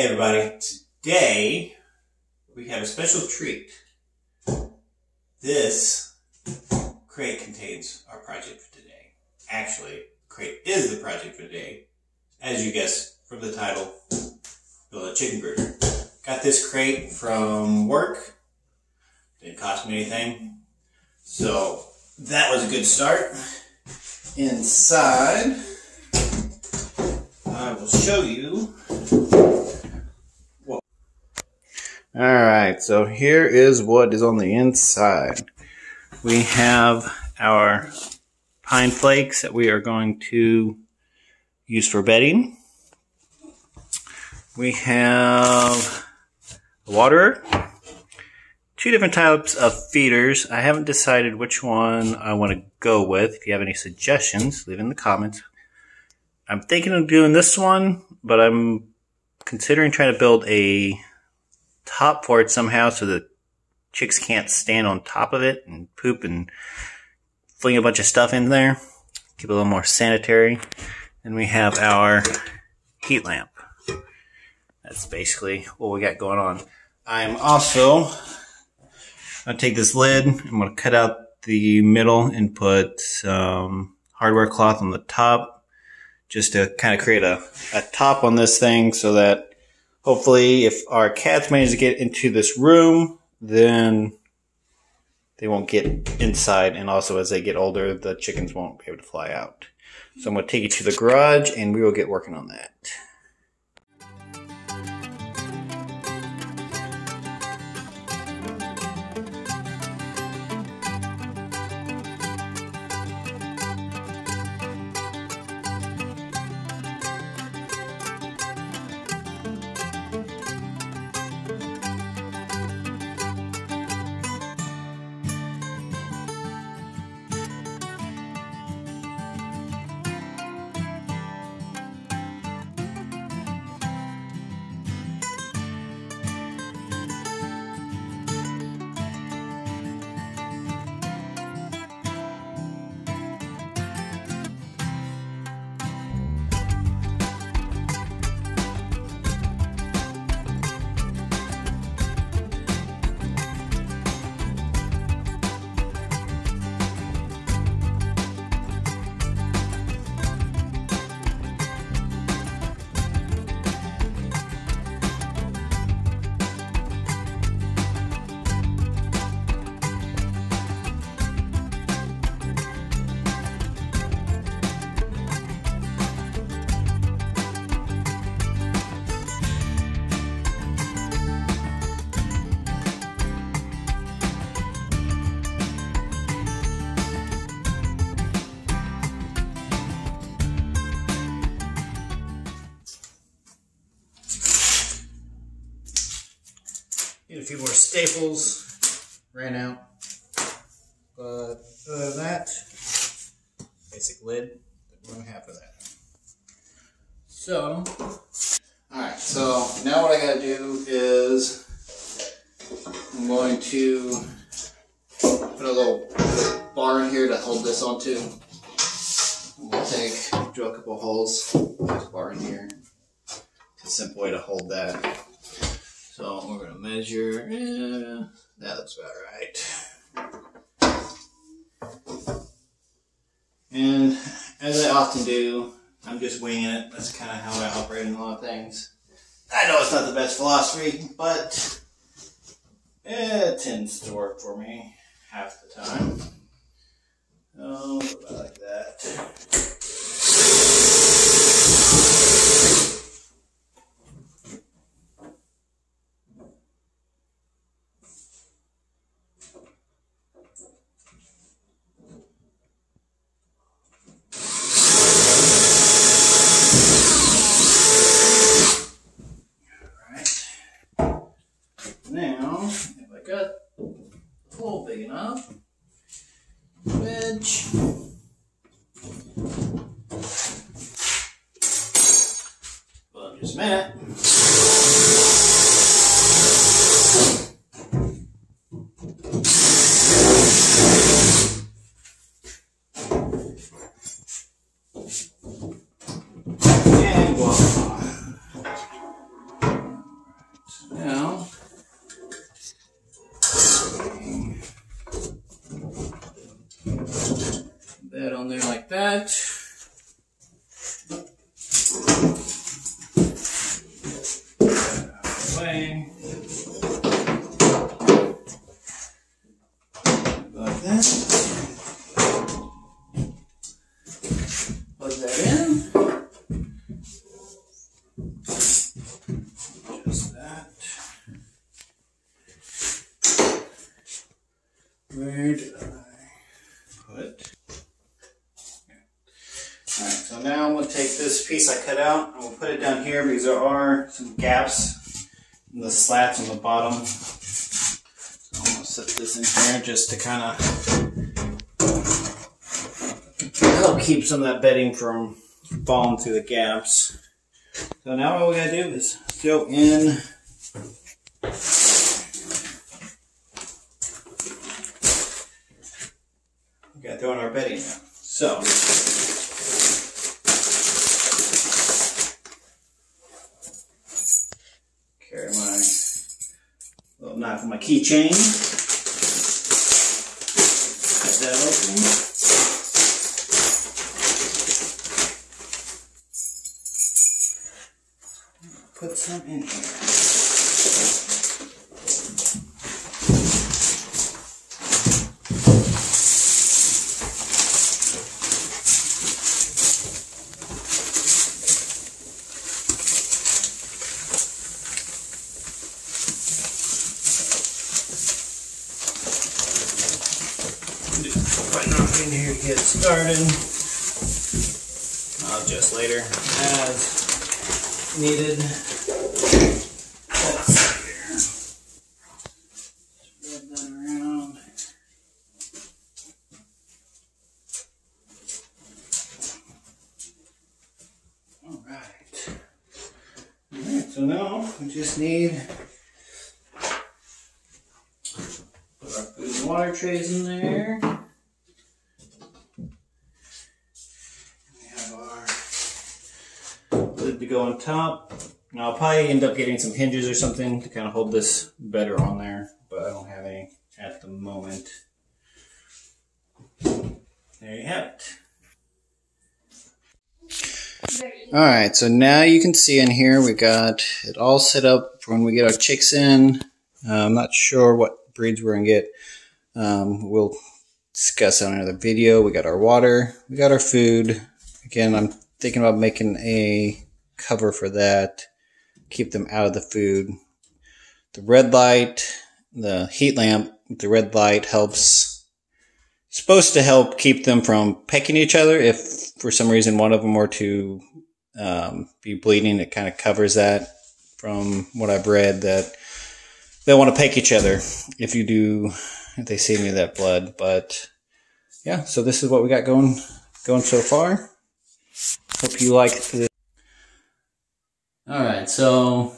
Hey everybody, today we have a special treat. This crate contains our project for today. Actually, crate is the project for today. As you guessed from the title, build a chicken brooder. Got this crate from work. Didn't cost me anything. So that was a good start. Inside, I will show you All right, so here is what is on the inside. We have our pine flakes that we are going to use for bedding. We have a waterer, two different types of feeders. I haven't decided which one I want to go with. If you have any suggestions, leave in the comments. I'm thinking of doing this one, but I'm considering trying to build a top for it somehow so the chicks can't stand on top of it and poop and fling a bunch of stuff in there. Keep it a little more sanitary. And we have our heat lamp. That's basically what we got going on. I'm also going to take this lid. I'm going to cut out the middle and put some hardware cloth on the top just to kind of create a, a top on this thing so that hopefully if our cats manage to get into this room, then they won't get inside. And also as they get older, the chickens won't be able to fly out. So I'm going to take you to the garage and we will get working on that. Need a few more staples. Ran out. But other than that, basic lid. We're gonna for that. So, alright, so now what I gotta do is I'm going to put a little bar in here to hold this onto. We'll take, drill a couple holes, put a bar in here. It's a simple way to hold that. So we're going to measure, eh, that looks about right. And as I often do, I'm just winging it. That's kind of how I operate in a lot of things. I know it's not the best philosophy, but it tends to work for me half the time. Oh, about like that. Now, if I got the hole big enough, Well, just a minute. Piece I cut out and we'll put it down here because there are some gaps in the slats on the bottom. So I'm going to set this in here just to kind of help keep some of that bedding from falling through the gaps. So now all we gotta do is go in we gotta throw in our bedding now. So carry my little with my keychain. Cut that open. Put some in here. Right now in here to get started. I'll adjust later as needed. Let's see here. Spread that around. Alright. Alright, so now we just need put our food and water trays in there. We have our lid to go on top. Now I'll probably end up getting some hinges or something to kind of hold this better on there, but I don't have any at the moment. There you have it. Alright, so now you can see in here we got it all set up for when we get our chicks in. Uh, I'm not sure what breeds we're going to get. Um, we'll discuss on another video. We got our water, we got our food. Again, I'm thinking about making a cover for that. Keep them out of the food. The red light, the heat lamp the red light helps. Supposed to help keep them from pecking each other. If for some reason one of them were to um, be bleeding, it kind of covers that. From what I've read, that they want to peck each other if you do if they see any of that blood. But yeah, so this is what we got going going so far. Hope you like this. All right, so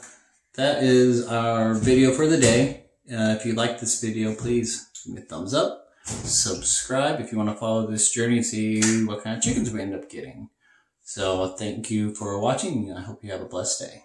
that is our video for the day. Uh, if you like this video, please give me a thumbs up. Subscribe if you want to follow this journey and see what kind of chickens we end up getting. So thank you for watching. I hope you have a blessed day.